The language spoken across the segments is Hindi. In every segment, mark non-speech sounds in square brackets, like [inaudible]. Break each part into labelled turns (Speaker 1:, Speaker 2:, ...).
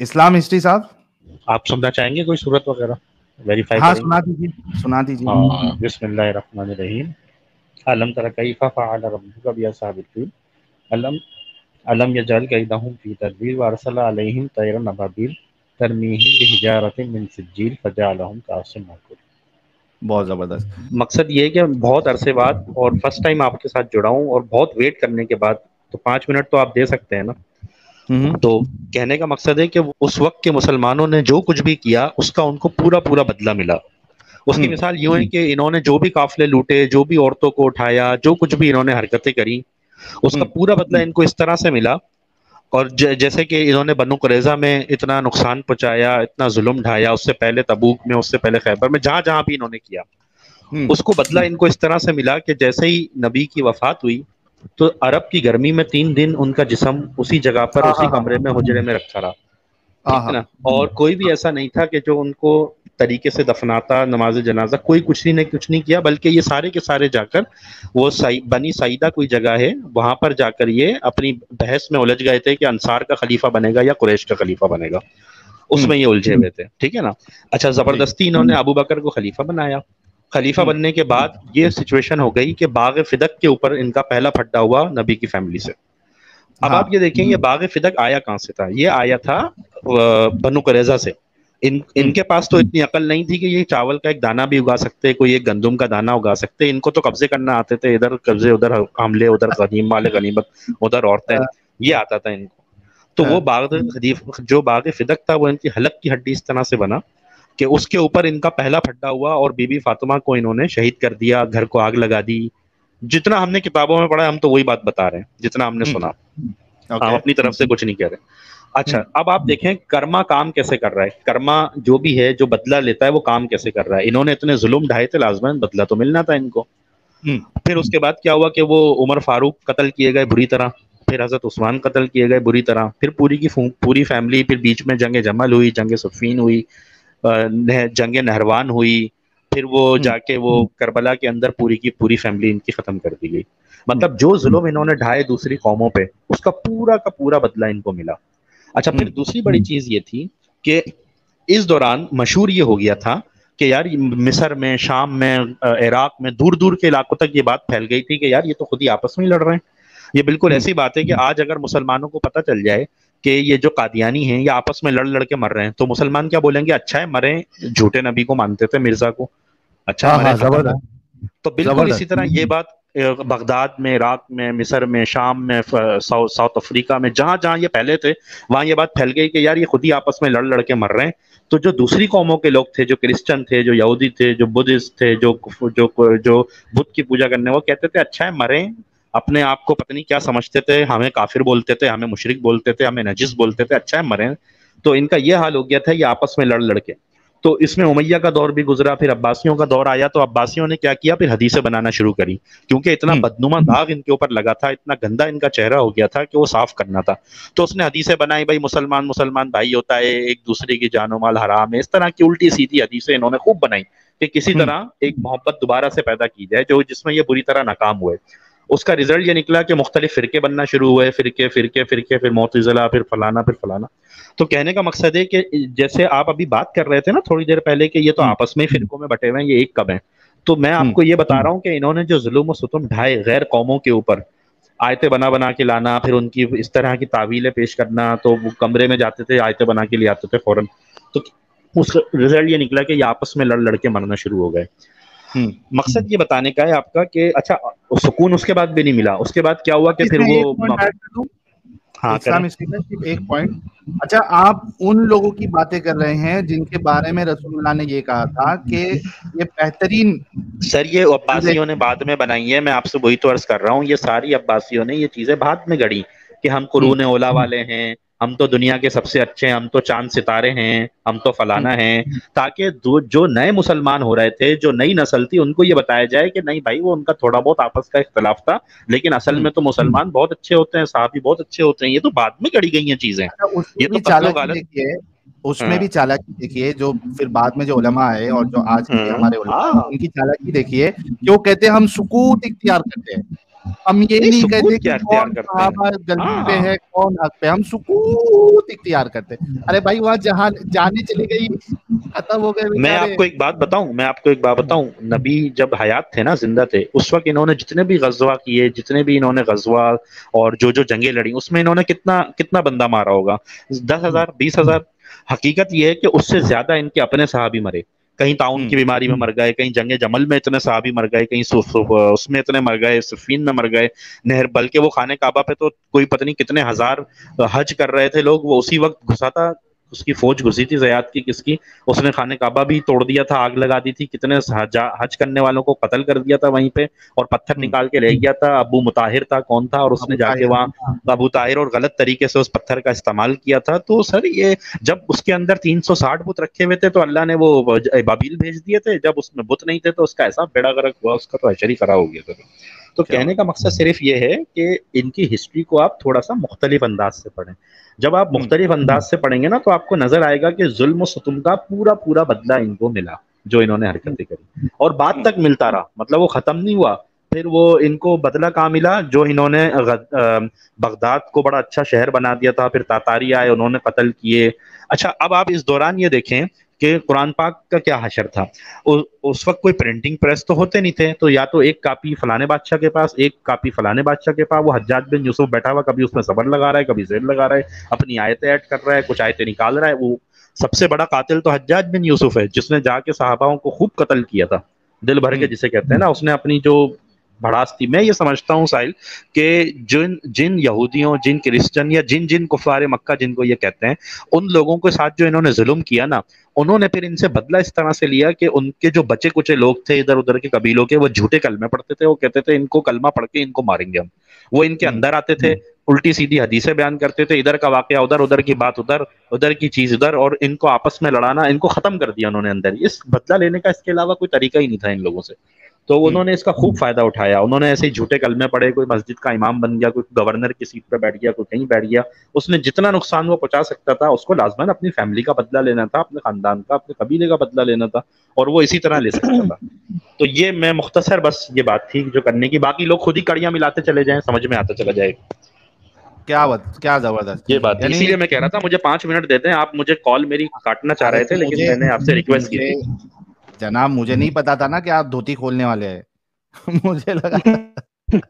Speaker 1: इस्लाम हिस्ट्री साहब?
Speaker 2: आप सुनना चाहेंगे कोई सूरत वगैरह? वेरीफाई
Speaker 1: हाँ सुना दीजिए सुना दीजिए।
Speaker 2: हाँ बिस्मिल्लाहिर्रहमानिर्रहीम। अलम तरा कैफा फ़अल रब्बुका फील अलम अलम यजअल कैदहुम फ़ी तदबीर अलैहिम तैरन अबाबिल तरमीहिम बिहिजारतिन मिन सिज्जील फजअलहुम माकूल
Speaker 1: बहुत ज़बरदस्त।
Speaker 2: मकसद ये है कि बहुत अरसे बाद और फ़र्स्ट टाइम आपके साथ जुड़ा हूँ और बहुत वेट करने के बाद तो पाँच मिनट तो आप दे सकते हैं ना? तो कहने का मकसद है कि उस वक्त के मुसलमानों ने जो कुछ भी किया उसका उनको पूरा पूरा बदला मिला। उसकी
Speaker 1: हम्म।
Speaker 2: मिसाल यूँ है कि इन्होंने जो भी काफिले लूटे जो भी औरतों को उठाया जो कुछ भी इन्होंने हरकतें करी उसका
Speaker 1: हम्म।
Speaker 2: पूरा बदला इनको इस तरह से मिला। और ज, जैसे कि इन्होंने बनु कुरैजा में इतना नुकसान पहुँचाया इतना जुल्म ढाया उससे पहले तबूक में उससे पहले खैबर में जहाँ जहाँ भी इन्होंने किया
Speaker 1: हम्म,
Speaker 2: उसको बदला इनको इस तरह से मिला कि जैसे ही नबी की वफात हुई तो अरब की गर्मी में तीन दिन उनका जिसम उसी जगह पर
Speaker 1: हाँ,
Speaker 2: उसी
Speaker 1: हाँ,
Speaker 2: कमरे में हुजरे में रखा रहा।
Speaker 1: हाँ,
Speaker 2: ना? और कोई भी ऐसा नहीं था कि जो उनको तरीके से दफनाता नमाज़ जनाजा कोई कुछ नहीं ने कुछ नहीं किया बल्कि ये सारे के सारे जाकर वो सई, बनी सईदा कोई जगह है वहाँ पर जाकर ये अपनी बहस में उलझ गए थे कि अंसार का खलीफा बनेगा या कुरैश का खलीफा बनेगा। उसमें ये उलझे हुए थे। ठीक है ना? अच्छा ज़बरदस्ती इन्होंने अबू बकर को खलीफा बनाया। खलीफा
Speaker 1: हम्म।
Speaker 2: बनने के बाद ये सिचुएशन हो गई कि बाग फिदक के ऊपर इनका पहला फड्डा हुआ नबी की फैमिली से। अब
Speaker 1: हाँ।
Speaker 2: आप ये देखें ये बाग फिदक आया कहाँ से था? ये आया था बनु कुरैजा से। इन इनके पास तो इतनी अकल नहीं थी कि ये चावल का एक दाना भी उगा सकते कोई एक गंदुम का दाना उगा सकते। इनको तो कब्जे करना आते थे इधर कब्जे उधर हमले उधर गनीम वाले गनीमत उधर औरतें ये आता था इनको। तो वो बाग खदीफ जो बाग फिदक था वो इनकी हलक की हड्डी इस तरह से बना कि उसके ऊपर इनका पहला फड्डा हुआ और बीबी फातिमा को इन्होंने शहीद कर दिया घर को आग लगा दी। जितना हमने किताबों में पढ़ा हम तो वही बात बता रहे हैं जितना हमने सुना। हम अपनी तरफ़ से कुछ नहीं कह रहे। अच्छा अब आप देखें कर्मा काम कैसे कर रहा है? कर्मा जो भी है जो बदला लेता है वो काम कैसे कर रहा है? इन्होंने इतने जुल्म ढाए थे लाजमन बदला तो मिलना था इनको।
Speaker 1: हम्म।
Speaker 2: फिर उसके बाद क्या हुआ कि वो उमर फारूक कत्ल किए गए बुरी तरह फिर हज़रत उस्मान कत्ल किए गए बुरी तरह फिर पूरी की पूरी फैमिली फिर बीच में जंग जमल हुई जंग सफ़ीन हुई जंग नहरवान हुई फिर वो जाके वो करबला के अंदर पूरी की पूरी फैमिली इनकी खत्म कर दी गई। मतलब जो जुल्म इन्होंने ढाए दूसरी कौमों पे उसका पूरा का पूरा बदला इनको मिला। अच्छा फिर
Speaker 1: हम्म।
Speaker 2: दूसरी बड़ी चीज़ ये थी कि इस दौरान मशहूर ये हो गया था कि यार मिस्र में शाम में इराक में दूर दूर के इलाकों तक ये बात फैल गई थी कि यार ये तो खुद ही आपस में ही लड़ रहे हैं। ये बिल्कुल
Speaker 1: हम्म।
Speaker 2: ऐसी बात है कि आज अगर मुसलमानों को पता चल जाए कि ये जो कादियानी हैं ये आपस में लड़ लड़ के मर रहे हैं। तो मुसलमान क्या बोलेंगे अच्छा है मरे झूठे नबी को मानते थे मिर्ज़ा को। अच्छा
Speaker 1: हाँ
Speaker 2: मरे
Speaker 1: हाँ ज़बरदस्त।
Speaker 2: तो बिल्कुल इसी तरह ये बात बगदाद में इराक में मिस्र में शाम में साउथ साउथ अफ्रीका में जहाँ जहाँ ये पहले थे वहाँ ये बात फैल गई कि यार ये खुद ही आपस में लड़ लड़ के मर रहे हैं। तो जो दूसरी कौमों के लोग थे जो क्रिश्चियन थे जो यहूदी थे जो बुद्धिस्ट थे जो जो जो बुद्ध की पूजा करने वो कहते थे अच्छा है मरे अपने आप को पता नहीं क्या समझते थे हमें काफिर बोलते थे हमें मुशरक बोलते थे हमें नजिस बोलते थे अच्छा है मरे तो इनका ये हाल हो गया था ये आपस में लड़ लड़के। तो इसमें उमैया का दौर भी गुजरा फिर अब्बासियों का दौर आया तो अब्बासियों ने क्या किया फिर हदीसें बनाना शुरू करी। क्योंकि इतना
Speaker 1: हम्म।
Speaker 2: बदनुमा दाग इनके ऊपर लगा था इतना गंदा इनका चेहरा हो गया था कि वो साफ़ करना था। तो उसने हदीसें बनाई भाई मुसलमान मुसलमान भाई होता है एक दूसरे की जानो माल हराम है इस तरह की उल्टी सीधी हदीसें इन्होंने खूब बनाई कि किसी
Speaker 1: हम्म।
Speaker 2: तरह एक मोहब्बत दोबारा से पैदा की जाए जो जिसमें ये बुरी तरह नाकाम हुए। उसका रिज़ल्ट ये निकला कि मुख्तलिफ़ फिरके बनना शुरू हुए फिरके फिरके फिरके फिर मोतजिला फिर फलाना फिर फलाना तो कहने का मकसद है कि जैसे आप अभी बात कर रहे थे ना थोड़ी देर पहले कि ये तो
Speaker 1: हम्म।
Speaker 2: आपस में फिरकों में बटे हुए हैं ये एक कब है तो मैं आपको ये बता रहा हूँ कि इन्होंने जो जुल्म सुतम ढाए गैर कौमों के ऊपर आयतें बना बना के लाना फिर उनकी इस तरह की तावीलें पेश करना तो वो कमरे में जाते थे आयतें बना के ले आते थे फ़ौरन तो उसका रिज़ल्ट ये निकला कि ये आपस में लड़ लड़ के मरना शुरू हो गए
Speaker 1: हम्म।
Speaker 2: मकसद ये बताने का है आपका कि अच्छा सुकून उसके बाद भी नहीं मिला। उसके बाद क्या हुआ कि फिर वो? हाँ
Speaker 1: एक पॉइंट अच्छा आप उन लोगों की बातें कर रहे हैं जिनके बारे में रसूलुल्लाह ने ये कहा था कि ये बेहतरीन
Speaker 2: सर ये अब्बासियों ने बाद में बनाई है। मैं आपसे वही तो अर्ज़ कर रहा हूँ। ये सारी अब्बासियों ने ये चीज़ें बाद में गढ़ी कि हम कुरून ओला वाले हैं हम तो दुनिया के सबसे अच्छे हैं हम तो चाँद सितारे हैं हम तो फलाना हैं ताकि जो नए मुसलमान हो रहे थे जो नई नस्ल थी उनको ये बताया जाए कि नहीं भाई वो उनका थोड़ा बहुत आपस का इख्तलाफ था लेकिन असल में तो मुसलमान बहुत अच्छे होते हैं साहबी बहुत अच्छे होते हैं ये तो बाद में गढ़ी गई हैं चीज़ें।
Speaker 1: अच्छा,
Speaker 2: ये तो
Speaker 1: चालाकी उसमें
Speaker 2: हाँ।
Speaker 1: भी चालाकी देखिए जो फिर बाद में जो उलमा आए और जो आज के
Speaker 2: हम्म,
Speaker 1: हमारे उलमा
Speaker 2: हाँ।
Speaker 1: उनकी चालाकी देखिए वो कहते हैं हम सुकूत इख्तियार करते हैं। हम ये नहीं कहते कि कौन सहाबा गलती पे हाँ। है कौन हक पे हम सुकूत इख्तियार करते अरे भाई वहाँ जहाँ जाने चली गई खत्म हो गए
Speaker 2: मैं आपको एक बात बताऊँ मैं आपको एक बात बताऊँ नबी जब हयात थे ना ज़िंदा थे उस वक्त इन्होंने जितने भी गजवा किए जितने भी इन्होंने गजवा और जो जो जंगे लड़ी उसमें इन्होंने कितना कितना बंदा मारा होगा? दस हज़ार बीस हज़ार। हकीकत यह है कि उससे ज़्यादा इनके अपने साहबी मरे। कहीं ताउन की हम्म। बीमारी में मर गए कहीं जंगे जमल में इतने सहाबी मर गए कहीं उसमें इतने मर गए सुफीन में मर गए नहर बल्कि वो खाने काबा पे तो कोई पता नहीं कितने हज़ार हज कर रहे थे लोग वो उसी वक्त घुसा था उसकी फौज घुसी थी जयाद की किसकी? उसने खाने काबा भी तोड़ दिया था आग लगा दी थी कितने हज करने वालों को कत्ल कर दिया था वहीं पे और पत्थर हम्म। निकाल के ले गया था। अबू मुताहिर था कौन था? और उसने जाके वहाँ हाँ। अबू ताहिर और गलत तरीके से उस पत्थर का इस्तेमाल किया था। तो सर ये जब उसके अंदर 360 बुत रखे हुए थे तो अल्लाह ने वो बाबील भेज दिए थे। जब उसमें बुत नहीं थे तो उसका ऐसा बेड़ा गर्क हुआ उसका तो अशरी करा हो गया था। तो कहने का मकसद सिर्फ़ ये है कि इनकी हिस्ट्री को आप थोड़ा सा मुख्तलिफ़ अंदाज से पढ़ें जब आप हम्म। मुख्तलिफ़ अंदाज से पढ़ेंगे ना तो आपको नज़र आएगा कि जुल्म सतुम का पूरा पूरा बदला इनको मिला जो इन्होंने हरकतें करी और बाद। तक मिलता रहा मतलब वो खत्म नहीं हुआ फिर वो इनको बदला कहाँ मिला जो इन्होंने बगदाद को बड़ा अच्छा शहर बना दिया था फिर तातारी आए उन्होंने कत्ल किए अच्छा अब आप इस दौरान ये देखें कि कुरान पाक का क्या हशर था उ, उस वक्त कोई प्रिंटिंग प्रेस तो होते नहीं थे तो या तो एक कापी फलाने बादशाह के पास एक कापी फलाने बादशाह के पास वो हज्जाज बिन यूसुफ बैठा हुआ कभी उसमें सबर लगा रहा है कभी जेर लगा रहा है अपनी आयतें ऐड कर रहा है कुछ आयतें निकाल रहा है वो सबसे बड़ा कातिल तो हज्जाज बिन यूसुफ है जिसने जाके साहबाओं को खूब कत्ल किया था दिल भर के हम्म। जिसे कहते हैं ना उसने अपनी जो भड़ास थी मैं ये समझता हूँ साहिल कि जिन जिन यहूदियों जिन क्रिश्चियन या जिन जिन कुफार मक्का जिनको ये कहते हैं उन लोगों के साथ जो इन्होंने जुल्म किया ना उन्होंने फिर इनसे बदला इस तरह से लिया कि उनके जो बचे कुचे लोग थे इधर उधर के कबीलों के वो झूठे कलमे पढ़ते थे वो कहते थे इनको कलमा पढ़ के इनको मारेंगे हम वो इनके हम्म। अंदर आते थे हम्म। उल्टी सीधी हदीसें बयान करते थे इधर का वाक्य उधर उधर की बात उधर उधर की चीज़ उधर और इनको आपस में लड़ाना इनको खत्म कर दिया उन्होंने अंदर इस बदला लेने का इसके अलावा कोई तरीका ही नहीं था इन लोगों से तो हम्म। उन्होंने इसका खूब फ़ायदा उठाया। उन्होंने ऐसे ही झूठे कलमे पड़े कोई मस्जिद का इमाम बन गया कोई गवर्नर की सीट पर बैठ गया कोई कहीं बैठ गया। उसने जितना नुकसान वो पहुँचा सकता था उसको लाजमन अपनी फैमिली का बदला लेना था अपने खानदान का अपने कबीले का बदला लेना था और वो इसी तरह ले सकता था। तो ये मैं मुख्तसर बस ये बात थी जो करने की। बाकी लोग खुद ही कड़ियाँ मिलाते चले जाए समझ में आता चला जाए।
Speaker 1: क्या बात क्या ज़बरदस्त।
Speaker 2: ये बात इसीलिए मैं कह रहा था मुझे पाँच मिनट देते हैं आप मुझे कॉल मेरी काटना चाह रहे थे लेकिन मैंने आपसे रिक्वेस्ट की
Speaker 1: जनाब मुझे नहीं पता था ना कि आप धोती खोलने वाले हैं। [laughs] मुझे लगा [laughs]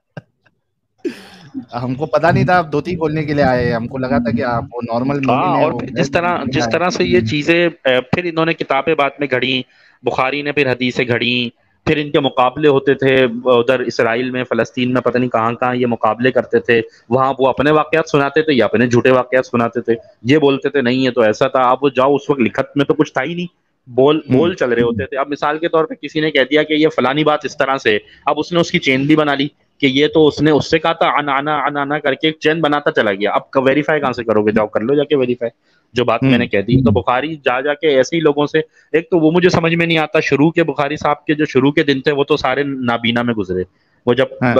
Speaker 1: हमको पता नहीं था आप धोती खोलने के लिए आए हमको लगा था कि आप वो नॉर्मल
Speaker 2: हाँ, और जिस तरह जिस तरह से ये चीज़ें फिर इन्होंने किताबें बाद में घड़ी बुखारी ने फिर हदीसें घड़ी फिर इनके मुकाबले होते थे उधर इसराइल में फलस्तीन में पता नहीं कहाँ कहाँ ये मुकाबले करते थे। वहाँ वो अपने वाकयात सुनाते थे या अपने झूठे वाकयात सुनाते थे। ये बोलते थे नहीं है तो ऐसा था आप वो जाओ उस वक्त लिखत में तो कुछ था ही नहीं। बोल हम्म। बोल चल रहे होते थे अब मिसाल के तौर पे किसी ने कह दिया कि ये फलानी बात इस तरह से अब उसने उसकी चेन भी बना ली कि ये तो उसने उससे कहा था आना आना आना करके एक चेन बनाता चला गया अब वेरीफाई कहाँ से करोगे जाओ कर लो जाके वेरीफाई जो बात हम्म। मैंने कह दी तो बुखारी जा जाके ऐसे ही लोगों से एक तो वो मुझे समझ में नहीं आता शुरू के बुखारी साहब के जो शुरू के दिन थे वो तो सारे नाबीना में गुजरे वो जब हाँ।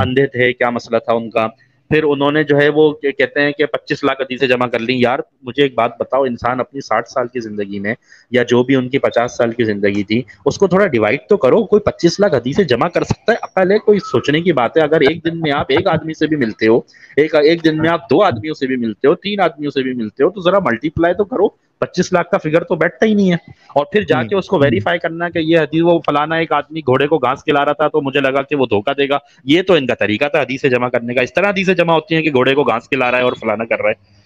Speaker 2: अंधे थे क्या मसला था उनका फिर उन्होंने जो है वो कहते हैं कि 25 लाख अदीसें जमा कर ली। यार, मुझे एक बात बताओ, इंसान अपनी 60 साल की ज़िंदगी में या जो भी उनकी 50 साल की ज़िंदगी थी, उसको थोड़ा डिवाइड तो करो। कोई 25 लाख हदीसें जमा कर सकता है? अकल है कोई सोचने की बात है, अगर एक दिन में आप एक आदमी से भी मिलते हो, एक एक दिन में आप दो आदमियों से भी मिलते हो, तीन आदमियों से भी मिलते हो तो जरा मल्टीप्लाई तो करो। पच्चीस लाख का फिगर तो बैठता ही नहीं है। और फिर जाके हम्म। उसको वेरीफाई करना कि ये हदीस वो फलाना एक आदमी घोड़े को घास खिला रहा था तो मुझे लगा कि वो धोखा देगा। ये तो इनका तरीका था हदीसें जमा करने का। इस तरह हदीसें जमा होती है कि घोड़े को घास खिला रहा है और फलाना कर रहा है।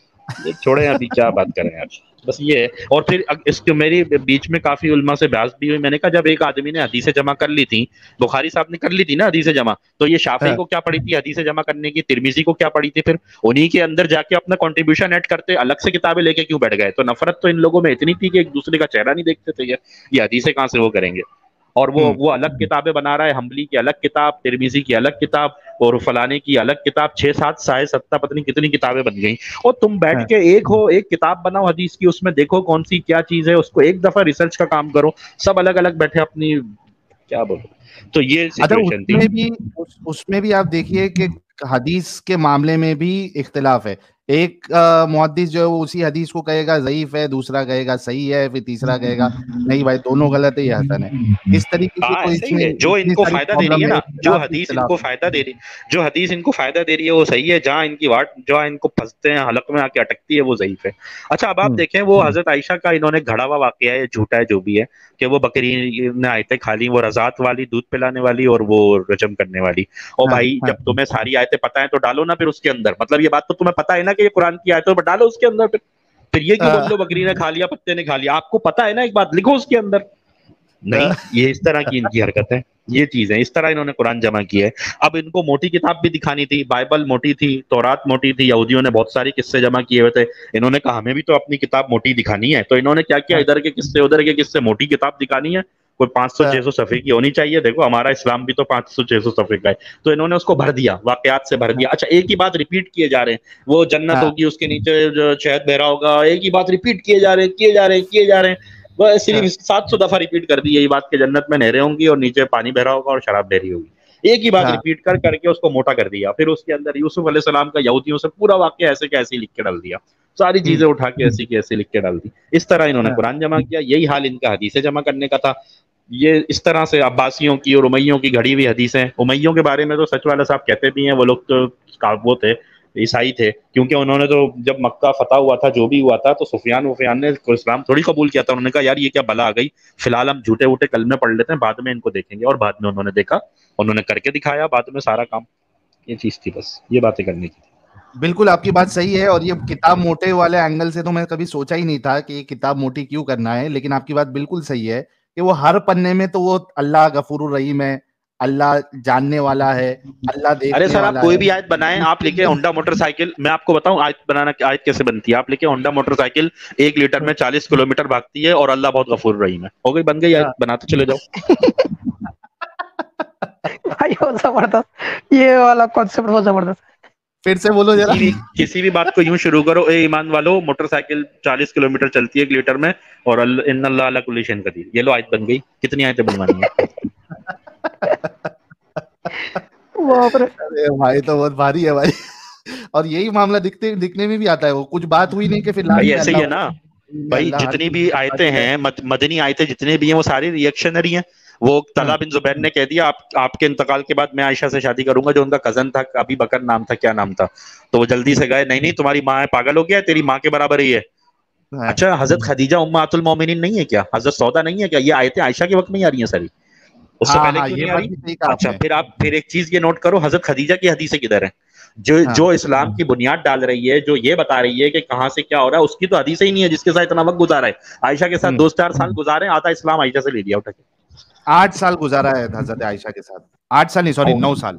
Speaker 2: छोड़े अभी क्या बात करें यार। बस ये है। और फिर इसके मेरी बीच में काफ़ी उलमा से बहस भी हुई। मैंने कहा जब एक आदमी ने हदीसें जमा कर ली थी बुखारी साहब ने कर ली थी ना हदीसें जमा तो ये शाफी हाँ। को क्या पड़ी थी हदीसें जमा करने की तिरमिजी को क्या पड़ी थी? फिर उन्हीं के अंदर जाके अपना कॉन्ट्रीब्यूशन ऐड करते अलग से किताबें लेके क्यों बैठ गए? तो नफरत तो इन लोगों में इतनी थी कि एक दूसरे का चेहरा नहीं देखते थे ये ये हदीसें कहाँ से वो करेंगे? और वो हम्म। वो अलग किताबें बना रहा है हमली की अलग किताब तिरमिजी की अलग किताब और फलाने की अलग किताब छह सात साढ़े सत्ता पत्नी कितनी किताबें बन गई। और तुम बैठ हाँ। के एक हो एक किताब बनाओ हदीस की उसमें देखो कौन सी क्या चीज़ है उसको एक दफ़ा रिसर्च का काम करो सब अलग अलग बैठे अपनी क्या बोलो? तो ये
Speaker 1: अच्छा उसमें भी उसमें भी आप देखिए कि हदीस के मामले में भी इख्तलाफ है। एक मुहदीस जो है वो उसी हदीस को कहेगा ज़यीफ है दूसरा कहेगा सही है फिर तीसरा कहेगा नहीं भाई दोनों गलत है ये हसन है। इस तरीके
Speaker 2: से हाँ, कोई जो इनको फ़ायदा दे रही है ना जो हदीस इनको फ़ायदा दे रही है जो हदीस इनको फ़ायदा दे रही है वो सही है जहाँ इनकी वाट जो इनको फंसते हैं हलक में आके अटकती है वो ज़यीफ है। अच्छा अब आप हम्म। देखें वो हज़रत आयशा का इन्होंने घड़ा हुआ वाक्य है झूठा है जो भी है कि वो बकरी ने आयतें खाली वो रजात वाली दूध पिलाने वाली और वो रजम करने वाली। और हाँ, भाई हाँ। जब तुम्हें सारी आयतें पता है तो डालो ना फिर उसके अंदर मतलब ये बात तो तुम्हें पता है ना कि ये कुरान की आयतों पर डालो उसके अंदर फिर। फिर ये क्यों बोल लो बकरी ने खा लिया पत्ते ने खा लिया? आपको पता है ना एक बात लिखो उसके अंदर। नहीं ये इस तरह की इनकी हरकत है। ये चीज़ है इस तरह इन्होंने कुरान जमा किया है। अब इनको मोटी किताब भी दिखानी थी बाइबल मोटी थी तौरात मोटी थी यहूदियों ने बहुत सारी किस्से जमा किए हुए थे। इन्होंने कहा हमें भी तो अपनी किताब मोटी दिखानी है। तो इन्होंने क्या किया? हाँ। इधर के किस्से उधर के किस्से मोटी किताब दिखानी है। कोई पाँच सौ हाँ। छह सौ सफे की होनी चाहिए। देखो हमारा इस्लाम भी तो पाँच सौ छह सौ सफे का है। तो इन्होंने उसको भर दिया वाकयात से भर दिया। अच्छा एक ही बात रिपीट किए जा रहे हैं। वो जन्नत हाँ। होगी उसके नीचे जो शहद बहरा होगा एक ही बात रिपीट किए जा रहे हैं किए जा रहे हैं किए जा रहे हैं। वो सिर्फ़ हाँ। सात सौ दफ़ा रिपीट कर दी यही बात की जन्नत में नहरें होंगी और नीचे पानी बहरा होगा और शराब बहरी होगी। एक ही बात रिपीट कर करके उसको मोटा कर दिया। फिर उसके अंदर यूसुफ सलाम का यहूदियों से पूरा वाक्य ऐसे के ऐसे लिख के डाल दिया। सारी हम्म। चीज़ें उठा के ऐसी की ऐसे लिख के डाल दी। इस तरह इन्होंने कुरान जमा किया यही हाल इनका हदीसे जमा करने का था। ये इस तरह से अब्बासियों की और उमैयों की घड़ी हुई हदीसें। उमैयों के बारे में तो सच वाला साहब कहते भी हैं, वो लोग तो वो थे, ईसाई थे, क्योंकि उन्होंने तो जब मक्का फतेह हुआ था, जो भी हुआ था तो सुफियान वफियान ने इस्लाम थोड़ी कबूल किया था। उन्होंने कहा, यार, ये क्या बला आ गई? फ़िलहाल हम झूठे वूठे कल में पढ़ लेते हैं, बाद में इनको देखेंगे। और बाद में उन्होंने देखा, उन्होंने करके दिखाया, बाद में सारा काम। ये चीज़ थी बस, ये बातें करने की
Speaker 1: बिल्कुल, आपकी बात सही है, और ये किताब मोटे वाले एंगल से तो मैं कभी सोचा ही नहीं था कि ये किताब मोटी क्यों करना है, लेकिन आपकी बात बिल्कुल सही है। कि वो हर पन्ने में तो वो अल्लाह गफूर रहीम है अल्लाह जानने वाला है अल्लाह देख
Speaker 2: अरे सर आप कोई भी आयत बनाएँ आप लिखे होंडा मोटरसाइकिल। मैं आपको बताऊँ आयत बनाना आयत कैसे बनती है? आप लिखे होंडा मोटरसाइकिल एक लीटर में चालीस किलोमीटर भागती है और अल्लाह बहुत गफूर रहीम है। हो गई बन गई आयत? हाँ। बनाते चले जाओ। [laughs]
Speaker 3: भाई ज़बरदस्त। ये वाला कॉन्सेप्ट बहुत ज़बरदस्त
Speaker 1: फिर से बोलो जरा।
Speaker 2: किसी भी बात को यूँ शुरू करो ए ईमान वालो मोटरसाइकिल 40 किलोमीटर चलती है एक लीटर में और इन अल्लाह अला कुल्ली शैन कदीर। ये लो आयत बन गई। कितनी आयतें बनवानी है?
Speaker 1: अरे भाई तो बहुत भारी है भाई। और यही मामला दिखते दिखने में भी आता है। वो कुछ बात हुई नहीं कि फिर
Speaker 2: भाई ऐसे ही है ना। भाई जितनी भी आयतें हैं मदनी आयतें जितने भी हैं वो सारी रिएक्शनरी हैं। वो तला। बिन जुबैर ने कह दिया आप आपके इंतकाल के बाद मैं आयशा से शादी करूँगा जो उनका कज़न था अभी बकर नाम था क्या नाम था? तो वो जल्दी से गए नहीं नहीं तुम्हारी माँ है पागल हो गया है तेरी माँ के बराबर ही है। हाँ। अच्छा हज़रत खदीजा उम्मातुल मोमिनीन नहीं है क्या? हज़रत सौदा नहीं है क्या? ये आयतें आयशा के वक्त में ही आ रही है सारी। उससे हाँ, पहले हाँ, क्यों नहीं आ रही? अच्छा फिर आप फिर एक चीज़ ये नोट करो हज़रत खदीजा की हदीसें किधर है? जो हाँ, जो इस्लाम की बुनियाद डाल रही है जो ये बता रही है कि कहाँ से क्या हो रहा है उसकी तो हदीस ही नहीं है जिसके साथ इतना वक्त गुजारा है। आयशा के साथ हम्म। दो चार साल गुजारे आधा इस्लाम आयशा से ले लिया उठा के।
Speaker 1: आठ साल गुजारा है हज़रत आयशा के साथ। आठ साल नहीं सॉरी नौ साल।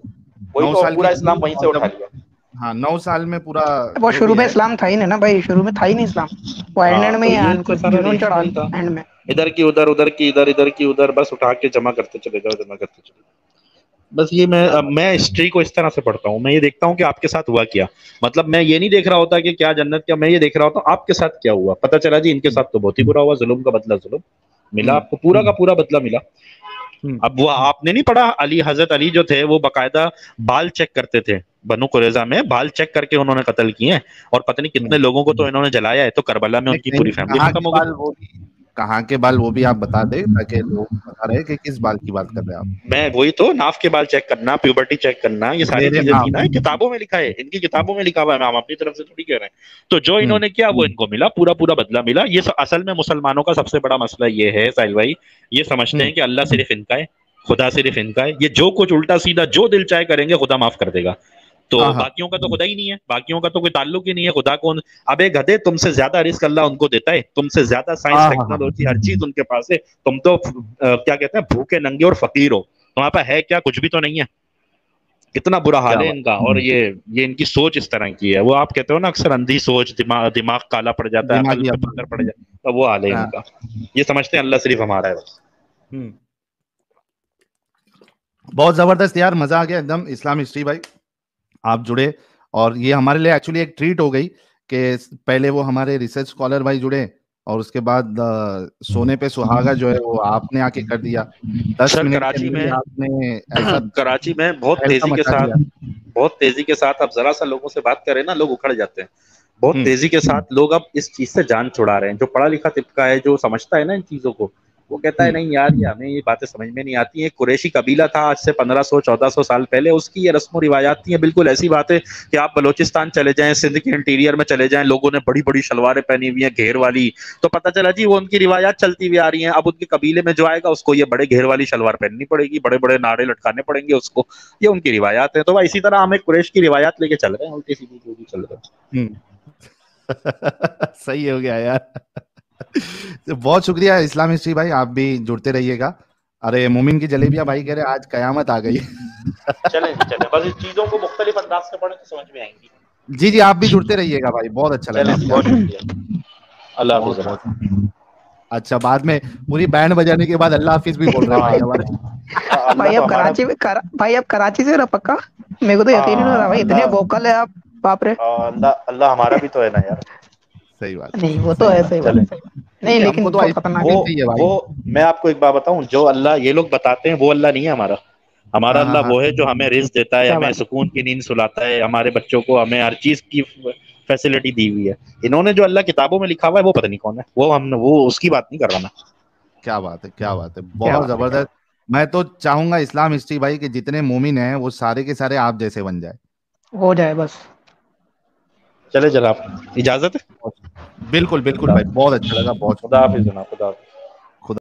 Speaker 2: नौ तो साल पूरा इस्लाम वहीं से उठा लिया।
Speaker 1: हाँ नौ साल में पूरा
Speaker 3: वो शुरू में इस्लाम था ही नहीं ना भाई शुरू में था ही नहीं इस्लाम। वो एंड हाँ, में ही तो जुनून चढ़ा
Speaker 2: एंड में। इधर की उधर उधर की इधर इधर की उधर बस उठा के जमा करते चले जाओ जमा करते चले बस ये मैं मैं हिस्ट्री को इस तरह से पढ़ता हूँ मैं ये देखता हूँ कि आपके साथ हुआ क्या। मतलब मैं ये नहीं देख रहा होता कि क्या जन्नत क्या मैं ये देख रहा होता हूँ आपके साथ क्या हुआ? पता चला जी इनके साथ तो बहुत ही बुरा हुआ जुल्म का बदला जुल्म। मिला हम्म। आपको पूरा का पूरा बदला मिला हम्म। अब वो आपने नहीं पढ़ा अली हज़रत अली जो थे वो बकायदा बाल चेक करते थे बनु कुरेजा में बाल चेक करके उन्होंने कत्ल किए और पता नहीं कितने हम्म। लोगों को तो इन्होंने जलाया है तो करबला में उनकी पूरी फैमिली खत्म हो गई
Speaker 1: कहाँ के बाल वो भी आप बता दें ताकि लोग बता रहे कि किस बाल की बात कर रहे हैं आप।
Speaker 2: मैं वही तो नाफ के बाल चेक करना प्यूबर्टी चेक करना ये सारी चीज़ें ना किताबों में लिखा है इनकी किताबों में लिखा हुआ है हम अपनी तरफ़ से थोड़ी कह रहे हैं। तो जो हम्म। इन्होंने किया वो इनको मिला पूरा पूरा बदला मिला। ये असल में मुसलमानों का सबसे बड़ा मसला ये है साहिल भाई ये समझते हैं कि अल्लाह सिर्फ़ इनका है खुदा सिर्फ़ इनका है। ये जो कुछ उल्टा सीधा जो दिल चाहे करेंगे खुदा माफ़ कर देगा। तो हाँ, हाँ। बाकियों का तो खुदा ही नहीं है बाकियों का तो कोई ताल्लुक ही नहीं है खुदा को अब एक गधे तुमसे ज़्यादा रिस्क अल्लाह उनको देता है तुमसे ज़्यादा साइंस टेक्नोलॉजी हर चीज़ उनके पास है तुम तो क्या कहते हैं भूखे नंगे और फकीर हो तुम्हारे पास है क्या कुछ भी तो नहीं है। इतना बुरा हाल है इनका और ये ये इनकी सोच इस तरह की है वो आप कहते हो ना अक्सर अंधी सोच दिमाग दिमाग काला पड़ जाता है। पत्थर पड़ जाता है तो वो हाल है हाँ। इनका। ये समझते हैं अल्लाह सिर्फ़ हमारा है बस। हम्म।
Speaker 1: बहुत ज़बरदस्त यार मज़ा आ गया एकदम इस्लाम हिस्ट्री भाई। आप जुड़े। और ये हमारे लिए एक्चुअली एक ट्रीट हो गई कि पहले वो हमारे रिसर्च स्कॉलर भाई जुड़े और उसके बाद सोने पे सुहागा जो है वो आपने आके कर दिया।
Speaker 2: दस मिनट कराची में आपने ऐसा [clears throat] कराची में बहुत तेज़ी के साथ बहुत तेज़ी के साथ अब जरा सा लोगों से बात करें ना लोग उखड़ जाते हैं। बहुत
Speaker 1: हम्म।
Speaker 2: तेज़ी के साथ लोग अब इस चीज़ से जान छुड़ा रहे हैं। जो पढ़ा लिखा तिपका है जो समझता है ना इन चीज़ों को वो कहता है। नहीं यार, ये हमें ये बातें समझ में नहीं आती हैं। कुरेशी कबीला था आज से 1500 1400 साल पहले। उसकी ये रस्म रिवायात थी। बिल्कुल ऐसी बात है कि आप बलोचिस्तान चले जाएँ, सिंध के इंटीरियर में चले जाएँ, लोगों ने बड़ी बड़ी शलवारें पहनी हुई हैं, घेर वाली। तो पता चला, जी, वो उनकी रिवायात चलती हुई आ रही है। अब उनके कबीले में जो आएगा, उसको ये बड़े घेर वाली शलवार पहननी पड़ेगी, बड़े बड़े नारे लटकाने पड़ेंगे उसको। ये उनकी रिवायात है। तो भाई, इसी तरह हम कुरैश की रिवायात लेके चल रहे हैं। उल्टी सीधी जो भी चल रहा है।
Speaker 1: हम्म। [laughs] सही हो गया यार। [laughs] बहुत शुक्रिया इस्लाम हिस्ट्री भाई आप भी जुड़ते रहिएगा। अरे मोमिन की जलेबियाँ भाई कह रहे आज कयामत आ गई। [laughs]
Speaker 2: चले चले बस चीज़ों को मुख्तलिफ़ अंदाज से पढ़े तो समझ में आएँगी।
Speaker 1: जी जी आप भी जुड़ते रहिएगा भाई बहुत अच्छा लगा।
Speaker 2: बहुत शुक्रिया। अल्लाह
Speaker 1: अच्छा बाद में पूरी बैंड बजाने के बाद अल्लाह हाफिज भी बोल रहे हैं भाई हमारे। [laughs]
Speaker 3: भाई अब कराची में करा, भाई अब कराची से रहा पक्का? मेरे को तो यकीन नहीं हो रहा भाई इतने
Speaker 4: हाँ।
Speaker 3: वोकल है आप बाप रे।
Speaker 4: अल्लाह अल्लाह हमारा भी तो है ना यार।
Speaker 1: सही बात
Speaker 3: नहीं वो तो है
Speaker 4: चले।
Speaker 3: है। नहीं लेकिन
Speaker 1: तो वो-
Speaker 3: है
Speaker 2: वो
Speaker 1: चाहिए भाई।
Speaker 2: वो मैं आपको एक बात बताऊँ जो अल्लाह ये लोग बताते हैं वो अल्लाह नहीं है हमारा। हमारा
Speaker 1: हाँ,
Speaker 2: अल्लाह
Speaker 1: हाँ,
Speaker 2: वो है। जो हमें रिस्क देता है हमें सुकून की नींद सुलाता है हमारे बच्चों को हमें हर चीज़ की फैसिलिटी दी हुई है। इन्होंने जो अल्लाह किताबों में लिखा हुआ है वो पता नहीं कौन है। वो हम वो उसकी बात नहीं कर रहा मैं
Speaker 1: क्या बात है। क्या बात है बहुत ज़बरदस्त। मैं तो चाहूँगा इस्लाम हिस्ट्री भाई के जितने मोमिन हैं वो सारे के सारे आप जैसे बन जाए।
Speaker 3: हो जाए बस।
Speaker 2: चले जनाब इजाज़त है?
Speaker 1: बिल्कुल बिल्कुल भाई बहुत अच्छा लगा बहुत
Speaker 2: खुदा हाफिज जनाब खुदा